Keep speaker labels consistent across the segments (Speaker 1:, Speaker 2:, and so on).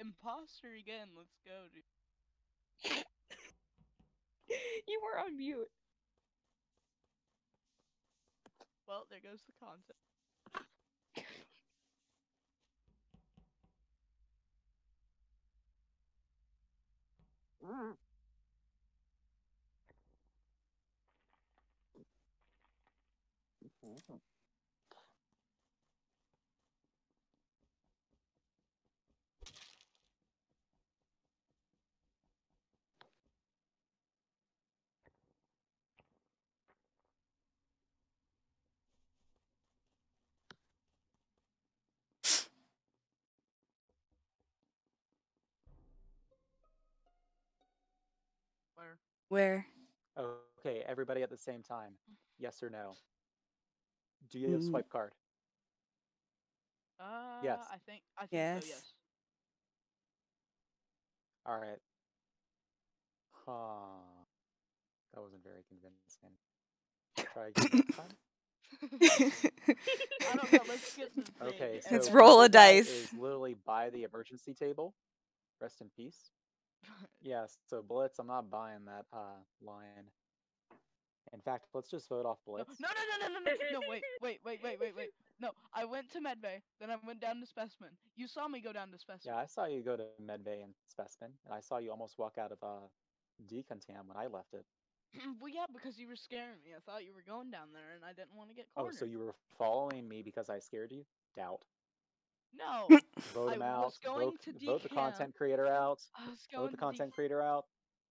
Speaker 1: imposter again. Let's go, dude.
Speaker 2: you were on mute.
Speaker 1: Well, there goes the concept. Where? Mm.
Speaker 3: Where?
Speaker 4: Okay, everybody at the same time. Yes or no? Do you have
Speaker 3: Mm.
Speaker 4: swipe card?
Speaker 1: Uh,
Speaker 4: Yes.
Speaker 1: I think I think
Speaker 3: Yes.
Speaker 1: so. Yes.
Speaker 4: All right. Huh. That wasn't very convincing. Try again next time.
Speaker 1: I don't know. Let's get the.
Speaker 4: Okay, so
Speaker 3: Let's roll a
Speaker 4: purple guy
Speaker 3: dice.
Speaker 4: Is literally by the emergency table. Rest in peace. Yes. So Blitz, I'm not buying that uh line. In fact, let's just vote off Blitz.
Speaker 1: no, no, no, no, no, no, no, wait, wait, wait, wait, wait, wait. No, I went to Medbay, then I went down to Specimen. You saw me go down to Specimen.
Speaker 4: Yeah, I saw you go to Medbay and Specimen, and I saw you almost walk out of uh Decontam when I left it.
Speaker 1: well, yeah, because you were scaring me. I thought you were going down there, and I didn't want to get
Speaker 4: caught.
Speaker 1: Oh,
Speaker 4: so you were following me because I scared you? Doubt.
Speaker 1: No,
Speaker 4: Vote
Speaker 1: I
Speaker 4: him out.
Speaker 1: was going
Speaker 4: vote,
Speaker 1: to
Speaker 4: vote the content creator out.
Speaker 1: I was going
Speaker 4: Vote the content creator out.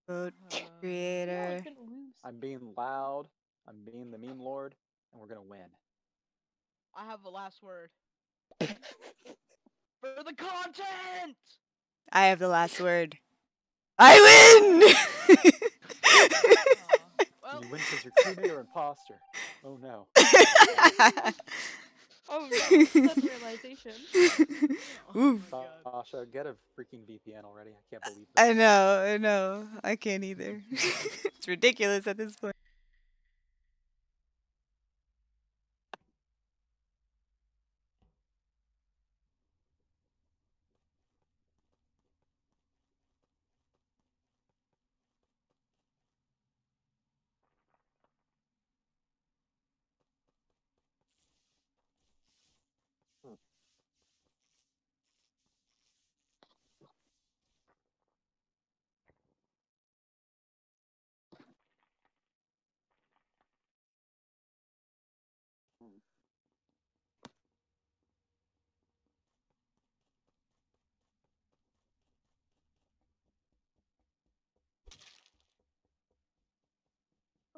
Speaker 3: Vote
Speaker 1: Uh,
Speaker 2: I
Speaker 3: creator.
Speaker 2: couldn't lose.
Speaker 4: I'm being loud. I'm being the meme lord, and we're gonna win.
Speaker 1: I have the last word. For the content!
Speaker 3: I have the last word. I win!
Speaker 1: Aw, well,
Speaker 4: You win because you're crewmate or imposter. Oh no.
Speaker 2: Oh no, sudden realization.
Speaker 1: oh
Speaker 3: Oof.
Speaker 4: Sasha, get a freaking VPN already. I can't believe
Speaker 3: I know, I know. I can't either. it's ridiculous at this point.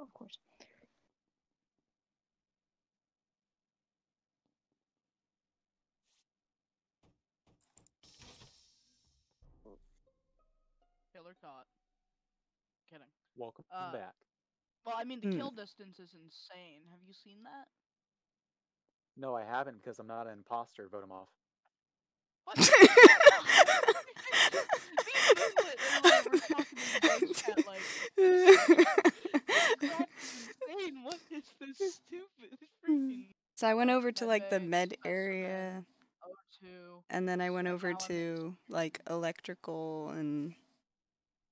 Speaker 2: Of course.
Speaker 1: Killer caught. Kidding.
Speaker 4: Welcome
Speaker 1: Uh,
Speaker 4: back.
Speaker 1: Well, I mean, the
Speaker 3: Hmm.
Speaker 1: kill distance is insane. Have you seen that?
Speaker 4: No, I haven't because I'm not an imposter. Vote him off.
Speaker 1: What? Me and Moonlit earlier were talking in the voice chat, like, that's insane. What is this stupid freaking
Speaker 3: so I went over to like the med area
Speaker 1: O2?
Speaker 3: and then I went over to like electrical and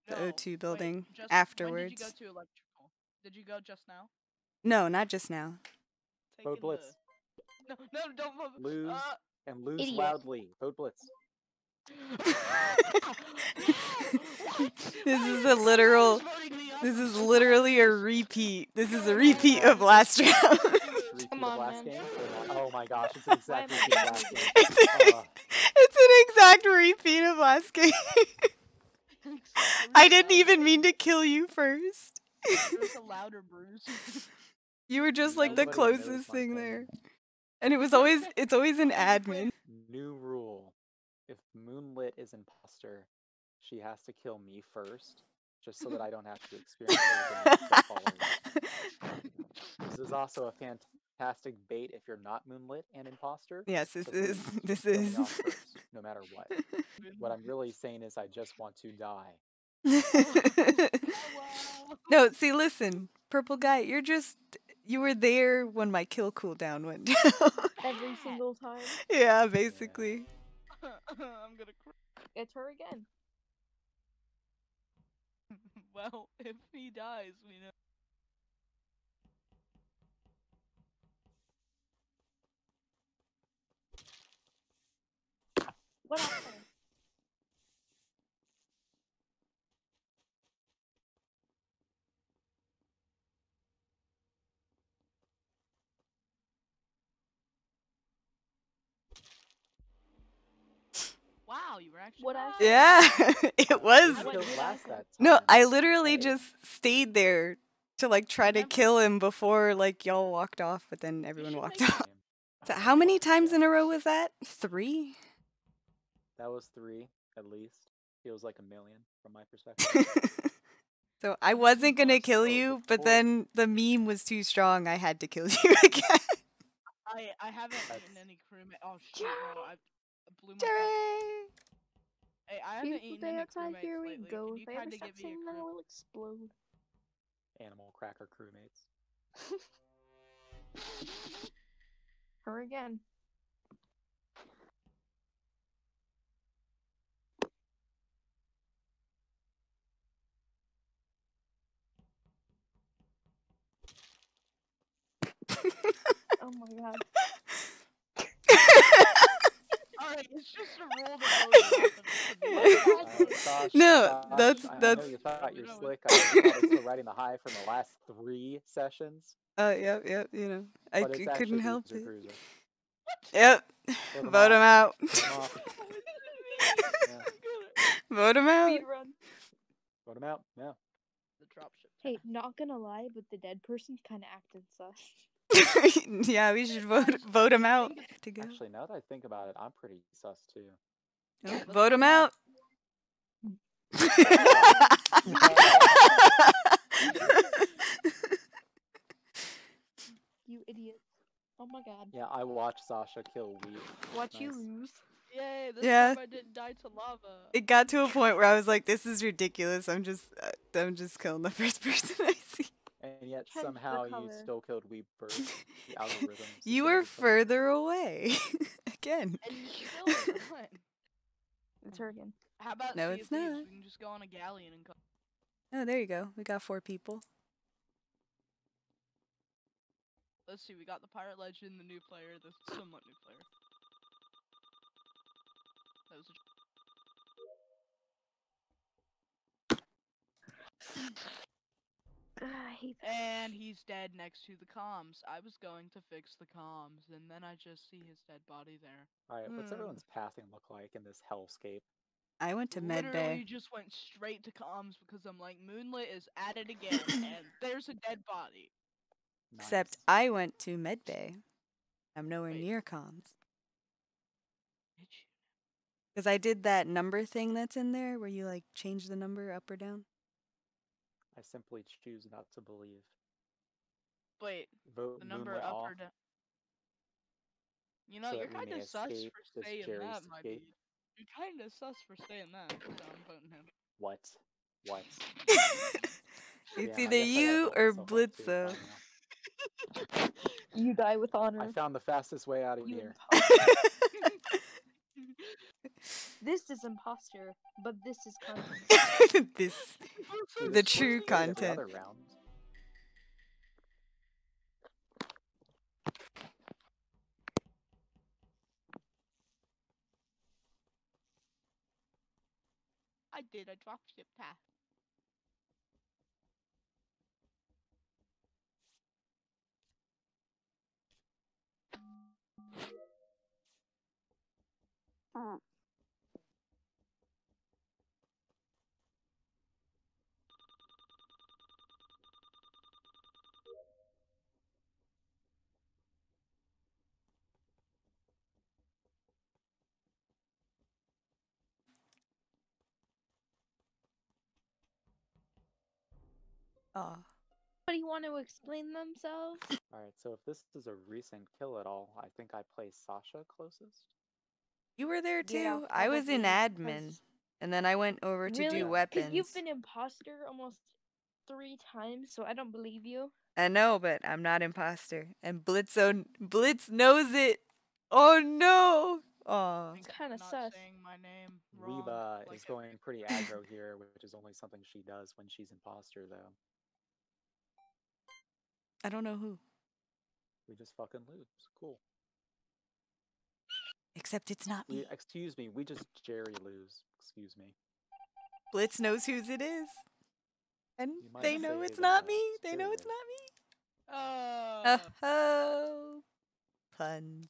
Speaker 3: the
Speaker 1: No,
Speaker 3: O2
Speaker 1: wait,
Speaker 3: building
Speaker 1: just-
Speaker 3: afterwards.
Speaker 1: did you go to electrical? Did you go just now?
Speaker 3: No, not just now.
Speaker 4: Vote Blitz.
Speaker 1: the- No, no, don't vote.
Speaker 4: Lose.
Speaker 1: Uh,
Speaker 4: And lose
Speaker 2: Idiot.
Speaker 4: loudly. Vote Blitz.
Speaker 3: This is a literal-
Speaker 1: voting me up?
Speaker 3: This is literally a repeat. This is a repeat of last round.
Speaker 4: Repeat
Speaker 2: Come
Speaker 4: of
Speaker 2: on,
Speaker 4: last
Speaker 2: man.
Speaker 4: game? Oh my gosh, it's an
Speaker 2: Why
Speaker 4: exact repeat of last game.
Speaker 3: it's, an,
Speaker 4: Uh,
Speaker 3: it's an exact repeat of last game. I didn't even mean to kill you first.
Speaker 1: There's a louder bruise.
Speaker 3: You were just like the closest thing there. And it was always it's always an admin.
Speaker 4: New rule. If Moonlit is imposter, she has to kill me first, just so that I don't have to experience everything that follows. This is also a fantastic bait if you're not Moonlit and imposter.
Speaker 3: Yes, this is this is
Speaker 4: off first, no matter what. What I'm really saying is I just want to die.
Speaker 3: No, see listen, purple guy, you're just you were there when my kill cooldown went down.
Speaker 2: Every single time.
Speaker 3: yeah, basically.
Speaker 1: I'm gonna cry.
Speaker 2: It's her again.
Speaker 1: well, if he dies, we know.
Speaker 2: What happened?
Speaker 1: Wow, you were actually.
Speaker 2: What I.
Speaker 3: Yeah, it was.
Speaker 4: How
Speaker 2: What
Speaker 4: did
Speaker 2: did
Speaker 4: it
Speaker 2: I
Speaker 4: last
Speaker 2: say?
Speaker 4: that time?
Speaker 3: No, I literally just stayed there to like try to kill him before like y'all walked off, but then everyone walked off. So how many times in a row was that? Three?
Speaker 4: That was three, at least. Feels like a million from my perspective.
Speaker 3: so I wasn't gonna kill you, but then the meme was too strong. I had to kill you again.
Speaker 1: I I haven't
Speaker 4: That's-
Speaker 1: eaten any crewmate. Oh shit! No, I I blew my.
Speaker 3: Hooray!
Speaker 1: Hey, I haven't
Speaker 2: Beautiful
Speaker 1: eaten
Speaker 2: day
Speaker 1: any
Speaker 2: outside,
Speaker 1: crewmates
Speaker 2: here we
Speaker 1: lately.
Speaker 2: go.
Speaker 1: Can
Speaker 2: If
Speaker 1: you
Speaker 2: I ever stop
Speaker 1: give me a
Speaker 2: singing, then
Speaker 1: crew-
Speaker 2: I will explode.
Speaker 4: Animal cracker crewmates.
Speaker 2: Her again. oh my god.
Speaker 1: Alright, it's just a rule that goes
Speaker 4: Uh,
Speaker 3: No,
Speaker 4: Josh,
Speaker 3: that's-
Speaker 4: I- I know
Speaker 3: that's-
Speaker 4: you thought you're slick. I was probably still riding the high from the last three sessions.
Speaker 3: Oh, yep, yep. You know, I
Speaker 4: but
Speaker 3: c-
Speaker 4: it's
Speaker 3: couldn't help it.
Speaker 4: Cruiser.
Speaker 3: Yep.
Speaker 4: them
Speaker 3: Vote him out.
Speaker 4: Vote him off.
Speaker 3: Vote him out.
Speaker 4: Vote him out. Yeah.
Speaker 1: The dropship.
Speaker 2: Hey, not gonna lie, but the dead person kind of acted sus.
Speaker 3: yeah, we should vote vote him out to go.
Speaker 4: Actually, now that I think about it, I'm pretty sus too.
Speaker 3: Nope, vote him out.
Speaker 2: You idiot. Oh my god.
Speaker 4: Yeah, I watched Sasha kill Wheat.
Speaker 2: Watch you lose.
Speaker 1: Yay! This
Speaker 3: Yeah.
Speaker 1: time I didn't die to lava.
Speaker 3: it got to a point where I was like, "This is ridiculous. I'm just, uh, I'm just killing the first person I see."
Speaker 4: And yet
Speaker 2: Hence
Speaker 4: somehow you still killed Weeb first. The algorithms.
Speaker 3: you were further away again.
Speaker 1: And you still won.
Speaker 2: It's her again.
Speaker 1: How about
Speaker 3: No, it's
Speaker 1: of Thieves?
Speaker 3: not.
Speaker 1: We can just go on a galleon and come.
Speaker 3: Oh, there you go. We got four people.
Speaker 1: Let's see. We got the pirate legend, the new player, the somewhat new player. That was
Speaker 2: Ugh, I hate
Speaker 1: a... And he's dead next to the comms. I was going to fix the comms, and then I just see his dead body there.
Speaker 4: Alright, what's
Speaker 1: Hmm.
Speaker 4: everyone's pathing look like in this hellscape?
Speaker 3: I went to Med
Speaker 1: Literally
Speaker 3: Bay.
Speaker 1: just went straight to comms because I'm like, Moonlit is at it again, and there's a dead body.
Speaker 3: Except I went to Med Bay. I'm nowhere
Speaker 1: Wait.
Speaker 3: near comms.
Speaker 1: Did you?
Speaker 3: Because I did that number thing that's in there where you like change the number up or down.
Speaker 4: I simply choose not to believe.
Speaker 1: Wait,
Speaker 4: Vote
Speaker 1: the number
Speaker 4: Moonlit
Speaker 1: up
Speaker 4: off.
Speaker 1: or down? You know,
Speaker 4: so
Speaker 1: you're kind of sus for saying
Speaker 4: Jerry's
Speaker 1: that, my dude. You're kind of sus for saying that, so I'm voting him.
Speaker 4: What? What?
Speaker 3: it's
Speaker 4: Damn, I
Speaker 3: either
Speaker 4: guess I gotta
Speaker 3: you or
Speaker 4: myself up too,
Speaker 3: Blitzo.
Speaker 2: You die with honor.
Speaker 4: I found the fastest way out of
Speaker 2: You
Speaker 4: here.
Speaker 2: This is imposter, but this is content.
Speaker 3: this The true
Speaker 1: to be-
Speaker 4: Every
Speaker 3: content.
Speaker 4: other round.
Speaker 1: I did a dropship task.
Speaker 3: Aw.
Speaker 2: Anybody want to explain themselves?
Speaker 4: Alright, so if this is a recent kill at all, I think I play Sasha closest.
Speaker 3: You were there too.
Speaker 2: Yeah,
Speaker 3: I was in admin, and then I went over to
Speaker 2: really?
Speaker 3: do uh,
Speaker 2: 'Cause
Speaker 3: weapons.
Speaker 2: You've been imposter almost three times, so I don't believe you.
Speaker 3: I know, but I'm not imposter, and Blitzo Blitz knows it. Oh no! Aw.
Speaker 1: Think
Speaker 2: kinda sus.
Speaker 1: my name wrong.
Speaker 4: Reba
Speaker 1: like
Speaker 4: is going pretty aggro here, which is only something she does when she's imposter, though.
Speaker 3: I don't know who.
Speaker 4: We just fucking lose. Cool.
Speaker 3: Except it's not
Speaker 4: We,
Speaker 3: me.
Speaker 4: excuse me, we just Jerry lose. Excuse me.
Speaker 3: Blitz knows whose it is. And they know it's not me. They know it's not me.
Speaker 1: Uh,
Speaker 3: Oh, puns.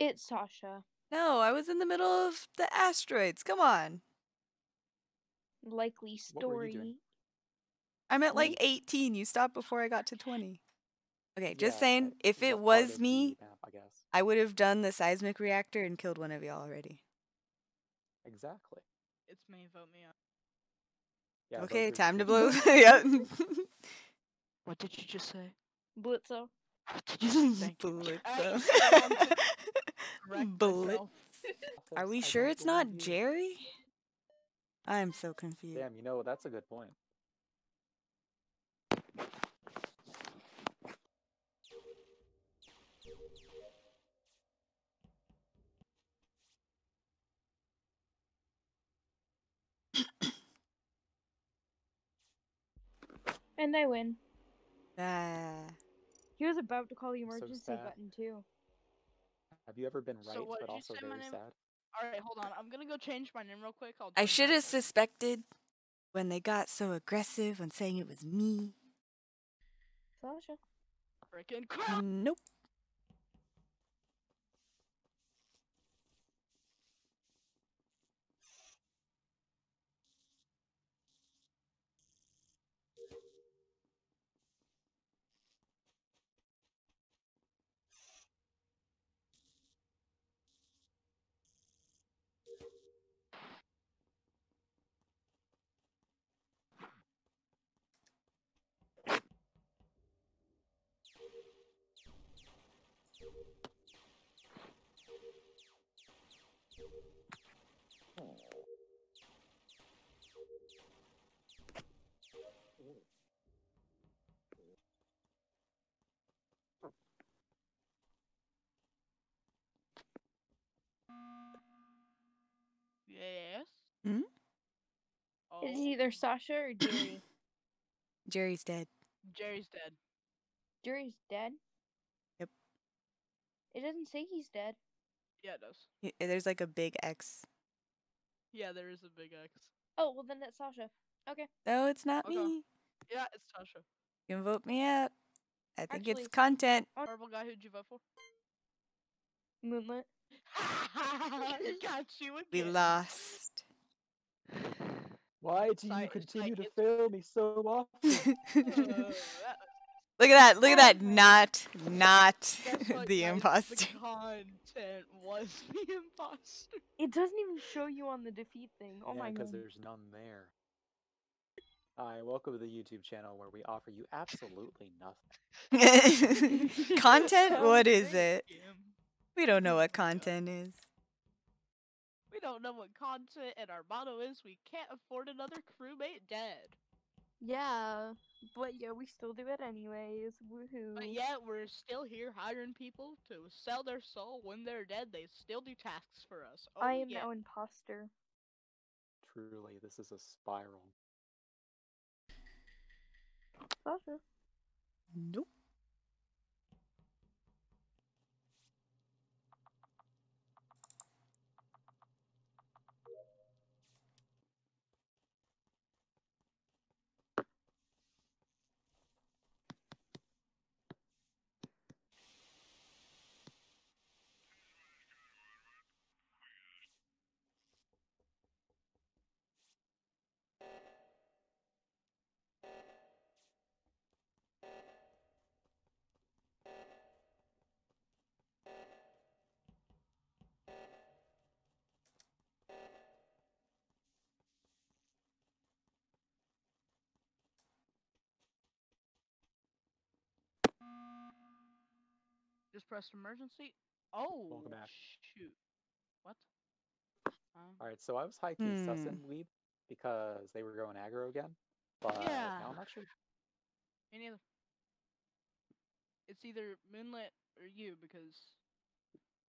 Speaker 2: It's Sasha.
Speaker 3: No, I was in the middle of the asteroids. Come on.
Speaker 2: Likely
Speaker 4: What were you doing?
Speaker 2: story.
Speaker 3: I'm at like 18. You stopped before I got to 20. Okay, just
Speaker 4: Yeah,
Speaker 3: saying, if it was me,
Speaker 4: map, I guess.
Speaker 3: I would have done the seismic reactor and killed one of y'all already.
Speaker 4: Exactly.
Speaker 1: it's me. Vote me out.
Speaker 4: Yeah,
Speaker 3: okay,
Speaker 4: for
Speaker 3: time to
Speaker 4: Jerry.
Speaker 3: blow. yep.
Speaker 1: What did you just say?
Speaker 2: Blitzo.
Speaker 1: What did you just say?
Speaker 3: Blitzo.
Speaker 1: Correct
Speaker 3: Blitz. Are we sure it's not
Speaker 4: you.
Speaker 3: Jerry? I'm so confused.
Speaker 4: Damn, you know, that's a good point.
Speaker 2: And I win.
Speaker 3: Ah.
Speaker 2: He was about to call the emergency
Speaker 4: sad.
Speaker 2: button too.
Speaker 4: Have you ever been
Speaker 1: So
Speaker 4: right,
Speaker 1: what
Speaker 4: but also
Speaker 1: say
Speaker 4: very sad?
Speaker 1: All right, hold on. I'm gonna go change my name real quick. I'll
Speaker 3: I should have suspected when they got so aggressive when saying it was me.
Speaker 2: Sasha.
Speaker 1: Frickin' crap.
Speaker 3: Nope. Hmm?
Speaker 1: Oh,
Speaker 2: It's either Sasha or Jerry.
Speaker 3: Jerry's dead.
Speaker 1: Jerry's dead.
Speaker 2: Jerry's dead.
Speaker 3: Yep.
Speaker 2: It doesn't say he's dead.
Speaker 1: Yeah, it does.
Speaker 3: Y- There's like a big X.
Speaker 1: Yeah, there is a big X.
Speaker 2: Oh well, then that's Sasha. Okay.
Speaker 3: No, it's not
Speaker 1: Okay.
Speaker 3: me.
Speaker 1: Yeah, it's Tasha.
Speaker 3: You can vote me out. I think
Speaker 2: Actually-
Speaker 3: it's content.
Speaker 1: Purple guy, who'd you vote for?
Speaker 2: Moonlit.
Speaker 1: Got you
Speaker 3: We lost.
Speaker 4: Why do you continue to fail me so often?
Speaker 1: Uh,
Speaker 3: Look at that. Look at that.
Speaker 1: Oh,
Speaker 3: Not, not the
Speaker 1: guys?
Speaker 3: imposter.
Speaker 1: The content was the imposter.
Speaker 2: It doesn't even show you on the defeat thing. Oh
Speaker 4: yeah,
Speaker 2: my god!
Speaker 4: because there's none there. Hi, welcome to the YouTube channel where we offer you absolutely nothing.
Speaker 3: content? What is it? We don't know what
Speaker 1: Oh my God.
Speaker 3: content is.
Speaker 1: We don't know what content, and our motto is we can't afford another crewmate dead.
Speaker 2: Yeah, but yeah, we still do it anyways. Woohoo.
Speaker 1: But yet we're still here hiring people to sell their soul when they're dead. They still do tasks for us. Oh,
Speaker 2: I am
Speaker 1: yeah.
Speaker 2: now imposter.
Speaker 4: Truly, this is a spiral.
Speaker 2: Sasha.
Speaker 3: Nope.
Speaker 1: Just press emergency. Oh,
Speaker 4: back.
Speaker 1: shoot. What? Um,
Speaker 4: All right, so I was high key
Speaker 3: Hmm.
Speaker 4: sussing Weeb because they were going aggro again, but now I'm not sure.
Speaker 1: me neither. It's either Moonlit or you because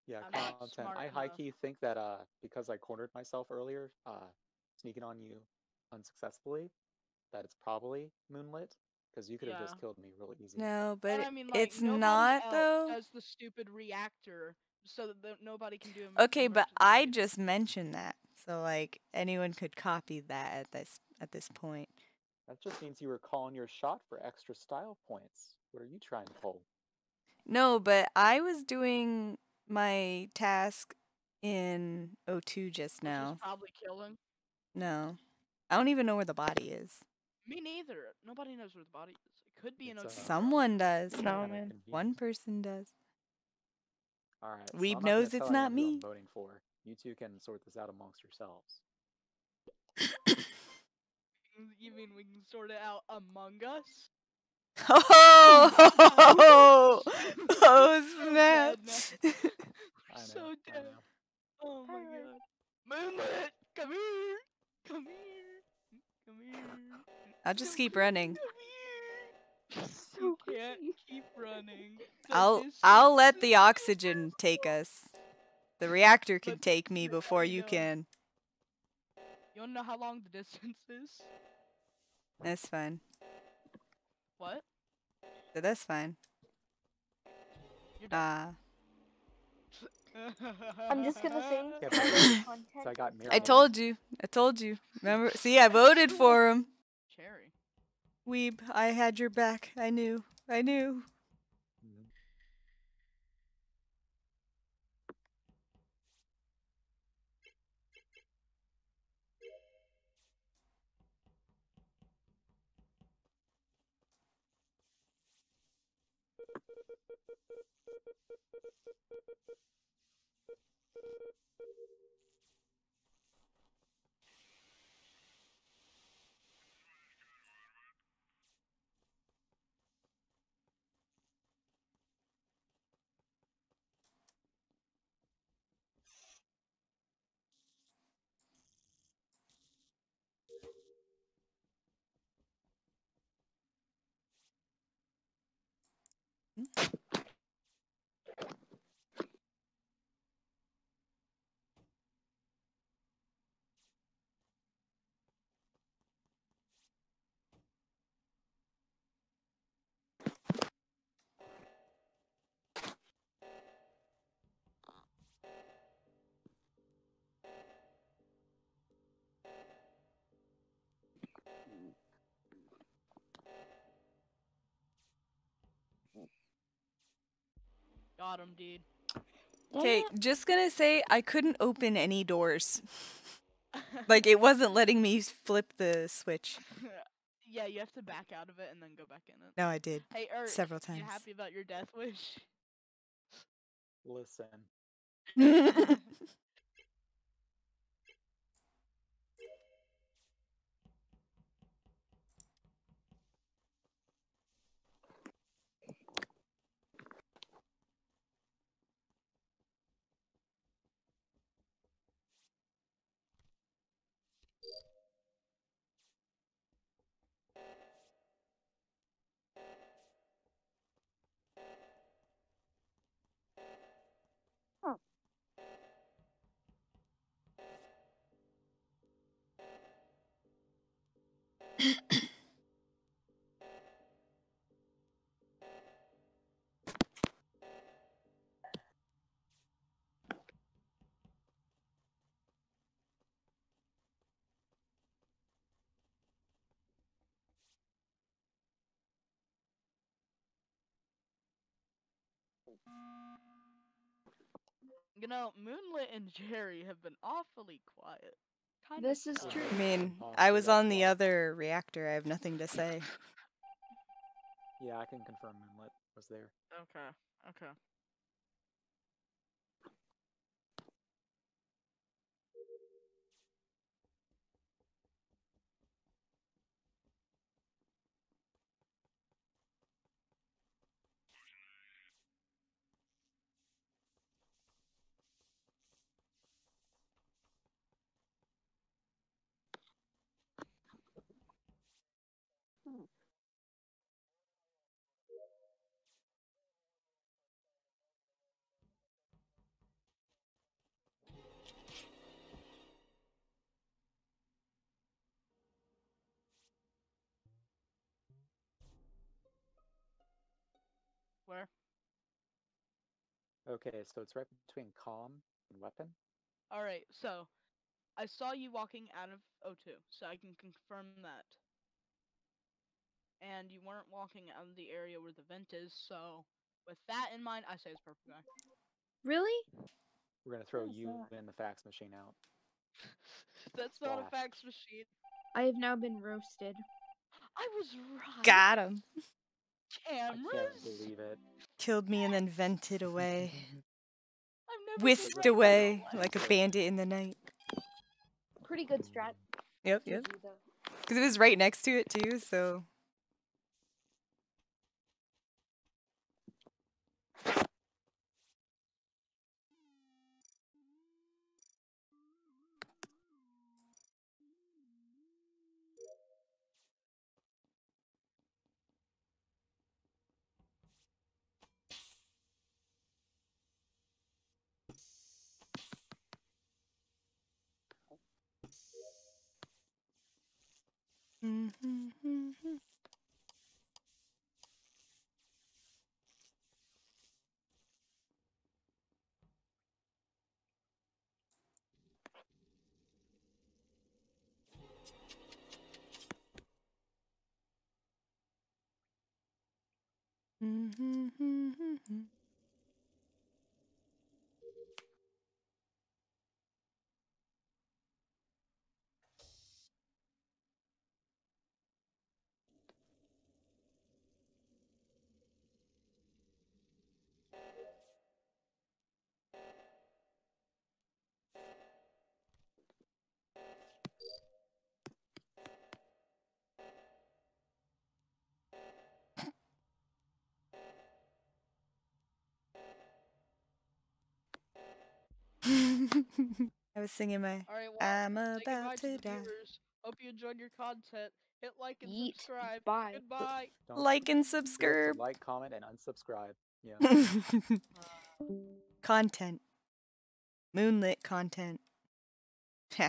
Speaker 4: Yeah,
Speaker 1: I'm
Speaker 4: content.
Speaker 1: smart
Speaker 4: I high key think that uh because I cornered myself earlier, uh sneaking on you unsuccessfully, that it's probably Moonlit because you could have
Speaker 1: Yeah.
Speaker 4: just killed me really easy.
Speaker 3: No, but
Speaker 1: and I mean, like,
Speaker 3: it's not though.
Speaker 1: Does the stupid reactor so that the, nobody can do.
Speaker 3: Okay, but I
Speaker 1: meeting.
Speaker 3: just mentioned that, so like anyone could copy that at this at this point.
Speaker 4: That just means you were calling your shot for extra style points. What are you trying to pull?
Speaker 3: No, but I was doing my task in O2 just
Speaker 1: Which is
Speaker 3: now.
Speaker 1: probably killing.
Speaker 3: No, I don't even know where the body is.
Speaker 1: Me neither. Nobody knows where the body is. It could be in
Speaker 4: It's,
Speaker 1: a.
Speaker 4: uh,
Speaker 3: Someone does.
Speaker 2: No,
Speaker 4: Kinda
Speaker 2: man.
Speaker 3: One person does.
Speaker 4: All right. so
Speaker 3: Weeb
Speaker 4: I'm not gonna
Speaker 3: knows it's not
Speaker 4: who I'm
Speaker 3: me.
Speaker 4: voting for. You two can sort this out amongst yourselves.
Speaker 1: You mean we can sort it out among us?
Speaker 3: Oh, oh
Speaker 1: So
Speaker 3: snap!
Speaker 1: bad
Speaker 4: I
Speaker 1: so
Speaker 4: I
Speaker 1: dead. Oh my god. Moonlit, come here. Come here. Come here.
Speaker 3: I'll just
Speaker 1: Come
Speaker 3: keep
Speaker 1: here,
Speaker 3: running.
Speaker 1: Come here.
Speaker 2: So
Speaker 1: You can't
Speaker 2: creepy.
Speaker 1: keep running. The
Speaker 3: I'll I'll let the oxygen take us. The reactor can
Speaker 1: But
Speaker 3: take me before you
Speaker 1: know.
Speaker 3: can.
Speaker 1: You wanna know how long the distance is?
Speaker 3: That's fine.
Speaker 1: What?
Speaker 3: So that's fine.
Speaker 1: You're done.
Speaker 3: Ah.
Speaker 2: I'm just gonna say,
Speaker 4: Yeah,
Speaker 2: for
Speaker 4: but
Speaker 2: the content,
Speaker 4: So I got.
Speaker 3: I told you. I told you. Remember? See, I voted for him.
Speaker 1: Cherry.
Speaker 3: Weeb, I had your back. I knew. I knew. Mm-hmm.
Speaker 4: Mhm.
Speaker 1: Got him, dude.
Speaker 3: Okay, just gonna say I couldn't open any doors. Like it wasn't letting me flip the switch.
Speaker 1: yeah, you have to back out of it and then go back in it.
Speaker 3: No, I did
Speaker 1: Hey, Ert,
Speaker 3: several
Speaker 1: you
Speaker 3: times.
Speaker 1: happy about your death wish?
Speaker 4: Listen.
Speaker 1: You know, Moonlit and Jerry have been awfully quiet. Kinda
Speaker 2: This is true.
Speaker 3: I mean,
Speaker 4: Oh,
Speaker 3: I was on the other reactor. I have nothing to say.
Speaker 4: Yeah, I can confirm Moonlit was there.
Speaker 1: Okay, okay. Where.
Speaker 4: Okay, so it's right between calm and weapon.
Speaker 1: All right, so I saw you walking out of O2, so I can confirm that. And you weren't walking out of the area where the vent is, so with that in mind, I say it's perfect guy.
Speaker 2: Really?
Speaker 4: We're gonna throw you
Speaker 2: that?
Speaker 4: and the fax machine out.
Speaker 1: That's not a fax machine.
Speaker 2: I have now been roasted.
Speaker 1: I was right.
Speaker 3: Got him.
Speaker 4: I can't believe it.
Speaker 3: Killed me and then vented away.
Speaker 1: I've never
Speaker 3: Whisked away like a bandit in the night.
Speaker 2: Pretty good strat.
Speaker 3: Yep, yep. Because it was right next to it too, so. Mm-hmm. Mm-hmm. mm-hmm. I was singing my
Speaker 1: All right, well,
Speaker 3: I'm about
Speaker 1: to
Speaker 3: to die.
Speaker 1: viewers. Hope you enjoyed your content. Hit like and
Speaker 2: Yeet.
Speaker 1: subscribe.
Speaker 2: Bye.
Speaker 1: Goodbye.
Speaker 4: Don't
Speaker 3: Like and subscribe.
Speaker 4: like, comment, and unsubscribe. Yeah. Ah.
Speaker 3: content. Moonlit content.